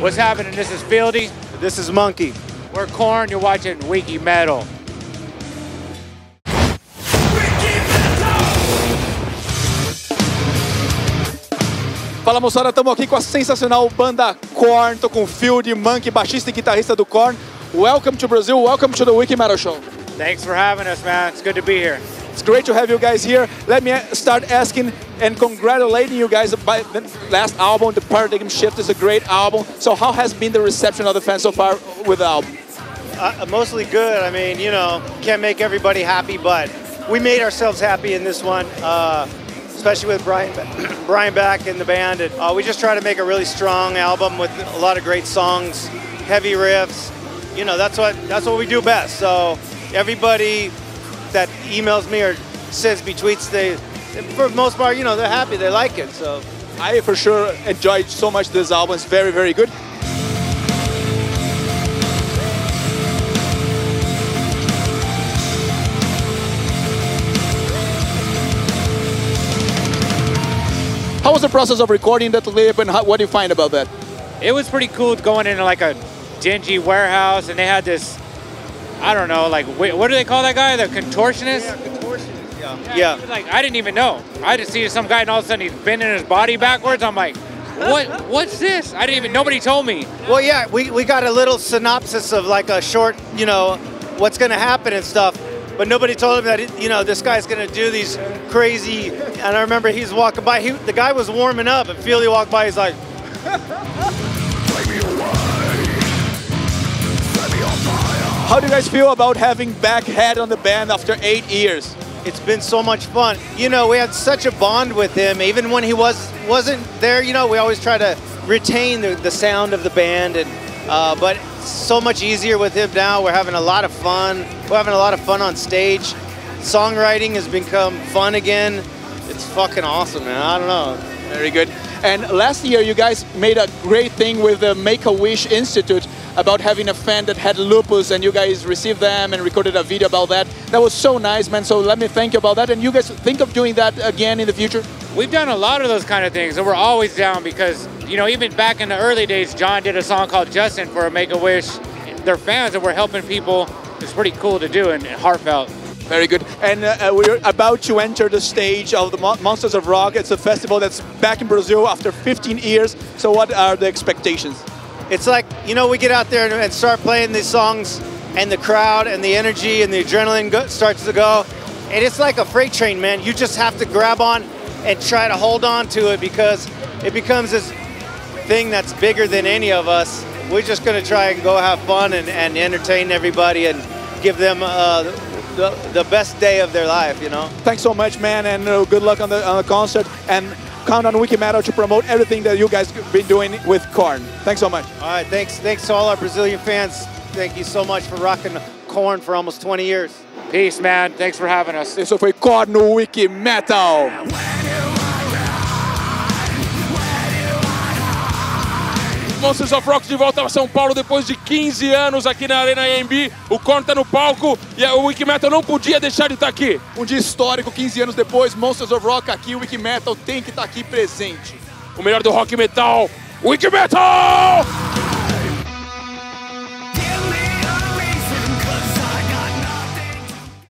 What's happening? This is Fieldy. This is Monkey. We're Korn. You're watching Wiki Metal. Fala moçada, estamos aqui com a sensacional banda Korn, tô com o Field, Monkey, baixista e guitarrista do Korn. Welcome to Brazil, welcome to the Wiki Metal Show. Thanks for having us, man. It's good to be here. It's great to have you guys here. Let me start asking and congratulating you guys by the last album, The Paradigm Shift is a great album. So how has been the reception of the fans so far with the album? Uh, mostly good. I mean, you know, can't make everybody happy, but we made ourselves happy in this one. Uh, especially with Brian, Brian back in the band. And, uh, we just try to make a really strong album with a lot of great songs, heavy riffs. You know, that's what that's what we do best. So everybody that emails me or sends me tweets, they, for the most part, you know, they're happy, they like it. So I for sure enjoyed so much this album. It's very, very good. How was the process of recording that clip and how, what do you find about that? It was pretty cool going into like a dingy warehouse and they had this, I don't know, like, what do they call that guy? The contortionist? Yeah, contortionist, yeah. Yeah. Like, I didn't even know. I just see some guy and all of a sudden he's bending his body backwards. I'm like, what? What's this? I didn't even, nobody told me. Well, yeah, we, we got a little synopsis of like a short, you know, what's going to happen and stuff but nobody told him that you know this guy's gonna do these crazy. And I remember he's walking by. He, the guy was warming up, and Fieldy walked by. He's like. How do you guys feel about having back Head on the band after eight years? It's been so much fun. You know, we had such a bond with him. Even when he was wasn't there, you know, we always try to retain the, the sound of the band and uh, but so much easier with him now. We're having a lot of fun. We're having a lot of fun on stage. Songwriting has become fun again. It's fucking awesome, man. I don't know. Very good. And last year, you guys made a great thing with the Make-A-Wish Institute about having a fan that had lupus, and you guys received them and recorded a video about that. That was so nice, man. So let me thank you about that. And you guys think of doing that again in the future? We've done a lot of those kind of things, and we're always down because, you know, even back in the early days, John did a song called Justin for a Make-A-Wish. They're fans, and we're helping people. It's pretty cool to do and heartfelt. Very good. And uh, we're about to enter the stage of the Monsters of Rock. It's a festival that's back in Brazil after 15 years. So what are the expectations? It's like, you know, we get out there and start playing these songs and the crowd and the energy and the adrenaline starts to go. And it's like a freight train, man. You just have to grab on and try to hold on to it because it becomes this thing that's bigger than any of us. We're just going to try and go have fun and, and entertain everybody and give them uh, the, the best day of their life, you know? Thanks so much, man, and uh, good luck on the, on the concert. And count on Wikimetal to promote everything that you guys have been doing with Korn. Thanks so much. All right, thanks, thanks to all our Brazilian fans. Thank you so much for rocking Korn for almost 20 years. Peace, man. Thanks for having us. Isso foi Korn no Wikimetal. Monsters of Rock de volta a São Paulo depois de 15 anos aqui na Arena AMB. O Korn tá no palco e o Wiki Metal não podia deixar de estar tá aqui. Um dia histórico, 15 anos depois, Monsters of Rock aqui, o Wiki Metal tem que estar tá aqui presente. O melhor do rock metal, Wiki Metal!